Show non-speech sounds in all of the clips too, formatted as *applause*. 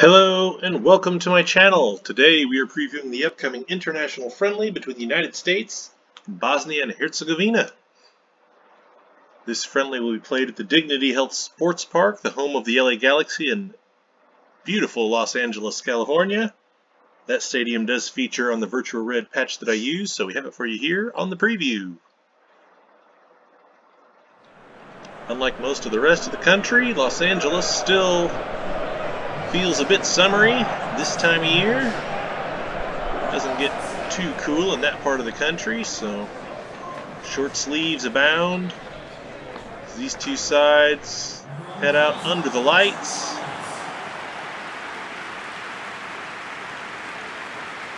Hello and welcome to my channel. Today we are previewing the upcoming international friendly between the United States and Bosnia and Herzegovina. This friendly will be played at the Dignity Health Sports Park, the home of the LA Galaxy in beautiful Los Angeles, California. That stadium does feature on the Virtuared patch that I use, so we have it for you here on the preview. Unlike most of the rest of the country, Los Angeles still Feels a bit summery this time of year. Doesn't get too cool in that part of the country, so short sleeves abound. These two sides head out under the lights.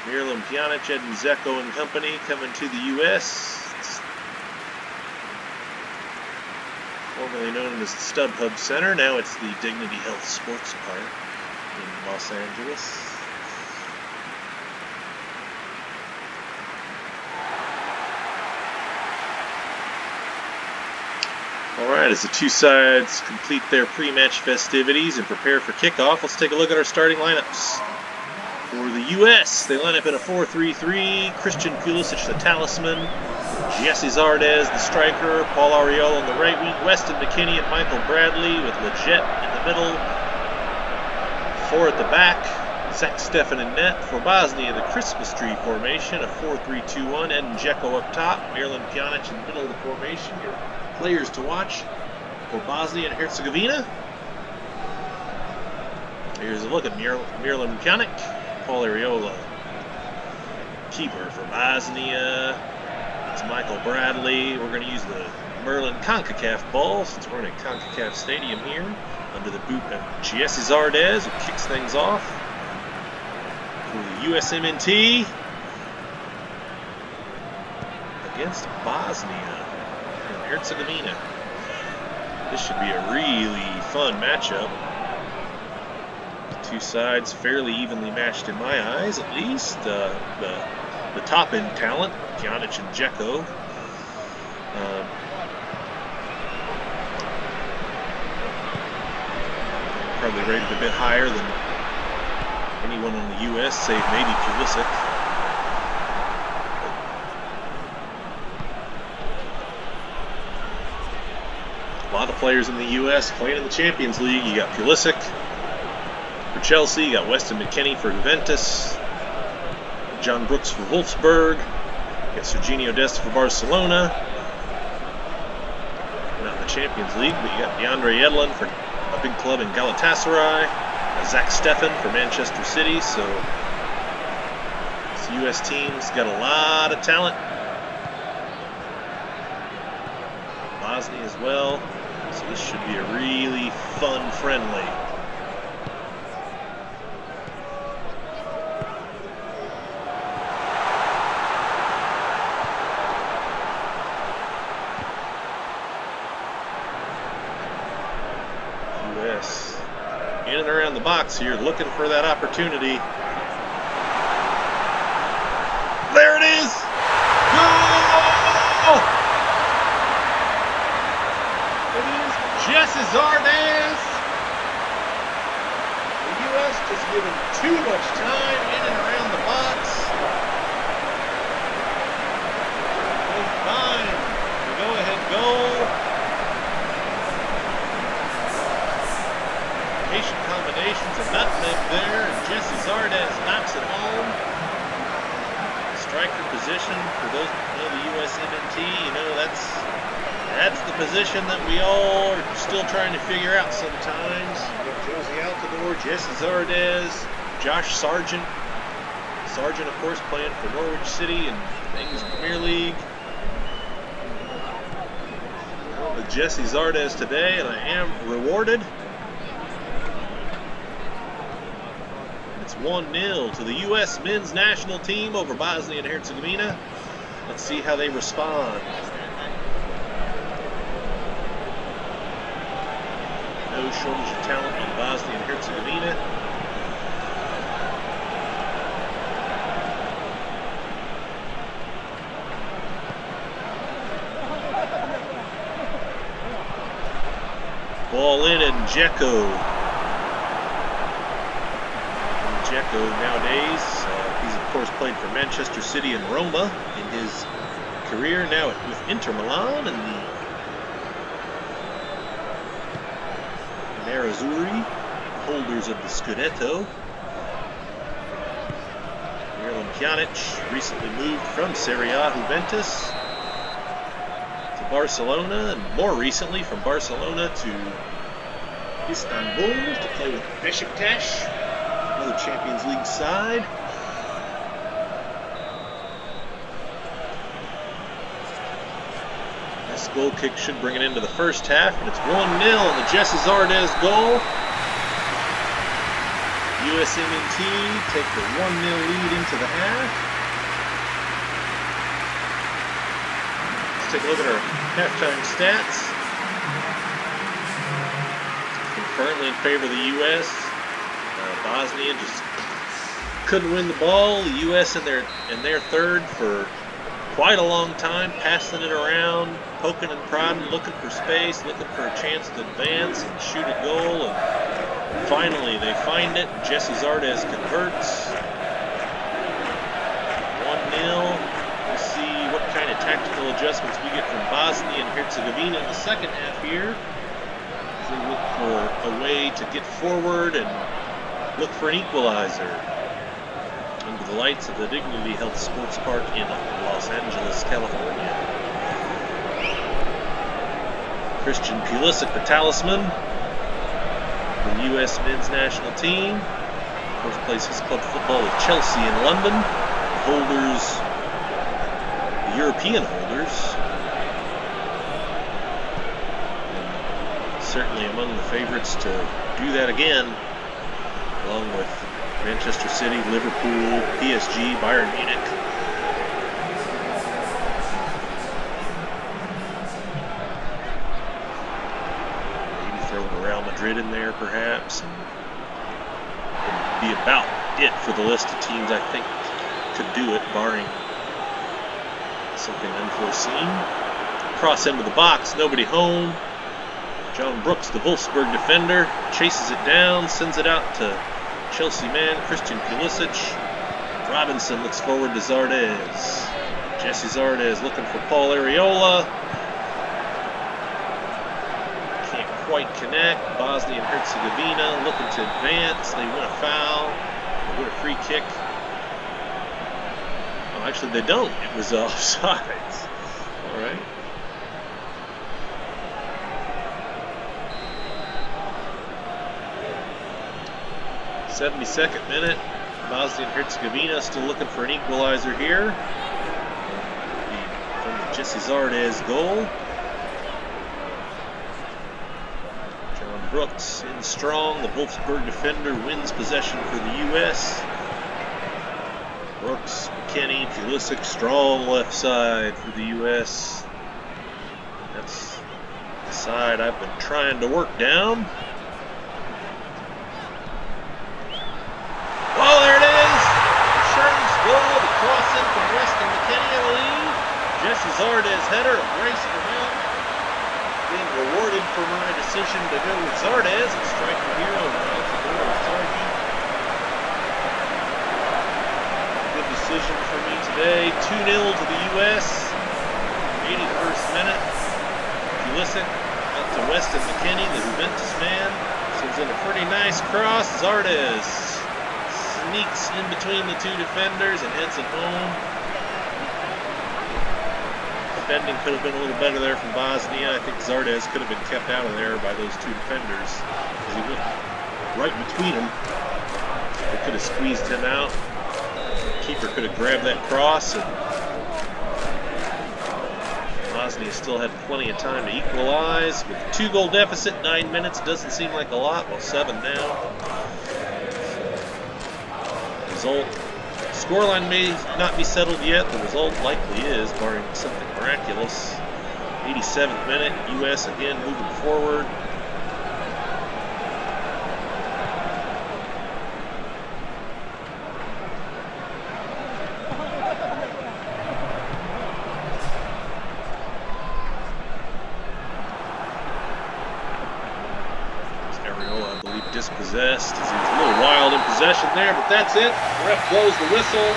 Miralem Pjanic, Edin Dzeko and company coming to the U.S. formerly known as the StubHub Center. Now it's the Dignity Health Sports Park in Los Angeles. Alright, as the two sides complete their pre-match festivities and prepare for kickoff, let's take a look at our starting lineups. For the U.S., they line up in a 4-3-3, Christian Pulisic the talisman, Gyasi Zardes the striker, Paul Arriola on the right wing, Weston McKennie and Michael Bradley with Lletget in the middle, Four at the back, Zach Steffen in net. For Bosnia, the Christmas tree formation, a 4-3-2-1, and Dzeko up top, Miralem Pjanic in the middle of the formation. Your players to watch for Bosnia and Herzegovina. Here's a look at Mir Miralem Pjanic, Paul Arriola. Keeper for Bosnia, it's Michael Bradley. We're going to use the Merlin CONCACAF ball since we're in a CONCACAF stadium here under the boot of Gyasi Zardes, who kicks things off for the USMNT against Bosnia and Herzegovina. This should be a really fun matchup. The two sides fairly evenly matched in my eyes, at least. Uh, the the top end talent, Pjanic and Dzeko. Uh, probably rated a bit higher than anyone in the U.S., save maybe Pulisic. A lot of players in the U.S. playing in the Champions League. You got Pulisic for Chelsea, you got Weston McKennie for Juventus, John Brooks for Wolfsburg, you got Serginho Dest for Barcelona. Not in the Champions League, but you got DeAndre Yedlin for a big club in Galatasaray, uh, Zach Steffen for Manchester City. So this U.S. team's got a lot of talent. Bosnia as well. So this should be a really fun friendly. in and box here, looking for that opportunity. There it is! Goal! It is Gyasi Zardes. The U.S. just giving too much time in and around the box. They find the go-ahead goal. patient combinations, a nutmeg there, and Gyasi Zardes knocks it home. Striker position for those who know the USMNT, you know, that's that's the position that we all are still trying to figure out sometimes. Jozy Altidore, Gyasi Zardes, Josh Sargent. Sargent, of course, playing for Norwich City in the English Premier League. With Gyasi Zardes today, and I am rewarded. 1-0 to the U.S. men's national team over Bosnia and Herzegovina. Let's see how they respond. No shortage of talent in Bosnia and Herzegovina. Ball in and Dzeko Dzeko nowadays. Uh, he's, of course, played for Manchester City and Roma in his career, now with Inter Milan and the Nerazzurri, holders of the Scudetto. Miralem Pjanic recently moved from Serie A Juventus to Barcelona, and more recently from Barcelona to Istanbul to play with Besiktas, another Champions League side. This goal kick should bring it into the first half, and it's 1-0 and the Gyasi Zardes goal. USMNT take the 1-0 lead into the half. Let's take a look at our halftime stats. Currently in favor of the U.S. Bosnia just couldn't win the ball. The U.S. in their in their third for quite a long time, passing it around, poking and prodding, looking for space, looking for a chance to advance and shoot a goal. And finally, they find it. Gyasi Zardes converts. 1-0. We'll see what kind of tactical adjustments we get from Bosnia and Herzegovina in the second half here. They look for a way to get forward and look for an equalizer under the lights of the Dignity Health Sports Park in Los Angeles, California. Christian Pulisic, the talisman, the U.S. men's national team. Of course, plays his club football with Chelsea in London. Holders, the European holders, and certainly among the favorites to do that again, along with Manchester City, Liverpool, PSG, Bayern Munich. Maybe throw Real Madrid in there, perhaps. And be about it for the list of teams I think could do it, barring something unforeseen. Cross into the box, nobody home. John Brooks, the Wolfsburg defender, chases it down, sends it out to Chelsea man Christian Pulisic. Robinson looks forward to Zardes. Gyasi Zardes looking for Paul Arriola. Can't quite connect. Bosnia and Herzegovina looking to advance. They win a foul. They win a free kick. Oh, actually, they don't. It was *laughs* offsides. All right. 72nd minute. Bosnia and Herzegovina still looking for an equalizer here. From Gyasi Zardes goal. John Brooks in strong. The Wolfsburg defender wins possession for the U.S. Brooks, McKennie, Pulisic, strong left side for the U.S. That's the side I've been trying to work down. Oh, there it is! Sherman's goal, the cross in from Weston McKennie, I believe. Gyasi Zardes header, brace for him. Being rewarded for my decision to go with Zardes striker hero, Altidore Sargi. Good decision for me today. 2-0 to the U.S. 81st minute. Pulisic out to Weston McKennie, the Juventus man. Sends in a pretty nice cross. Zardes sneaks in between the two defenders and heads it home. Defending could have been a little better there from Bosnia. I think Zardes could have been kept out of there by those two defenders he went right between them. They could have squeezed him out. Keeper could have grabbed that cross and Bosnia still had plenty of time to equalize. With a two-goal deficit, nine minutes doesn't seem like a lot. Well, seven now result. Scoreline may not be settled yet. The result likely is, barring something miraculous. 87th minute, U.S. again moving forward. Dispossessed. He's a little wild in possession there, but that's it. The ref blows the whistle.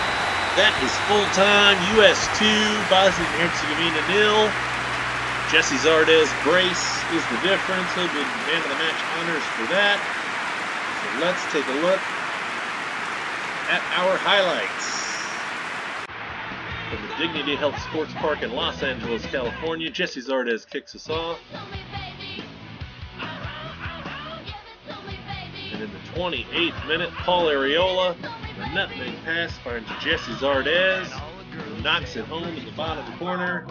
That is full time. US 2, Bosnia and Herzegovina nil. Gyasi Zardes brace is the difference. He'll be man of the match honors for that. So let's take a look at our highlights. From the Dignity Health Sports Park in Los Angeles, California, Gyasi Zardes kicks us off. 28th minute, Paul Arriola, the nutmeg pass finds Gyasi Zardes, who knocks it home in the bottom corner.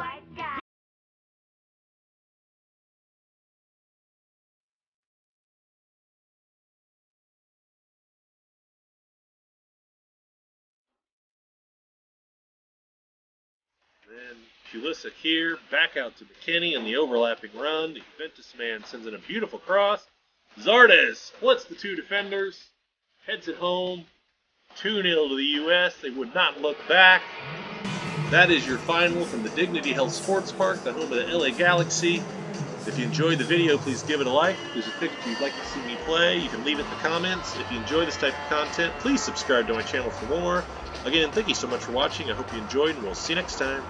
Then Pulisic here, back out to McKennie in the overlapping run. The Juventus man sends in a beautiful cross. Zardes splits the two defenders, heads it home. 2 0 to the U.S. They would not look back. That is your final from the Dignity Health Sports Park, the home of the LA Galaxy. If you enjoyed the video, please give it a like. If there's a picture you'd like to see me play, you can leave it in the comments. If you enjoy this type of content, please subscribe to my channel for more. Again, thank you so much for watching. I hope you enjoyed, and we'll see you next time.